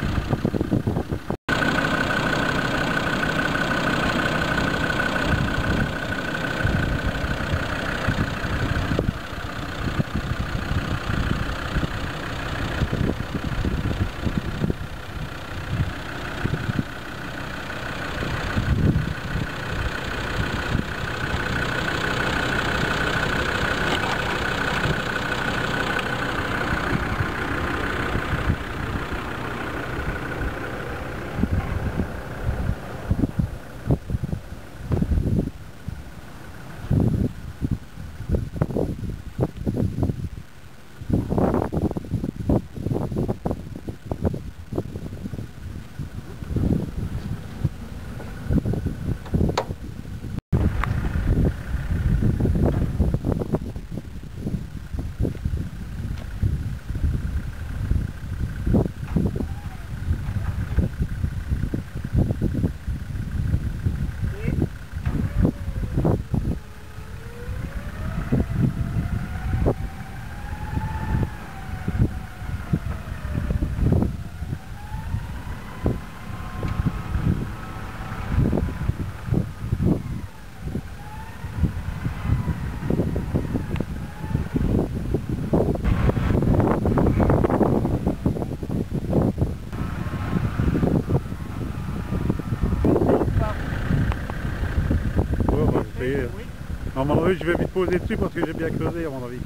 どうも。après. Normalement, je vais vite poser dessus parce que j'ai bien creusé à mon avis.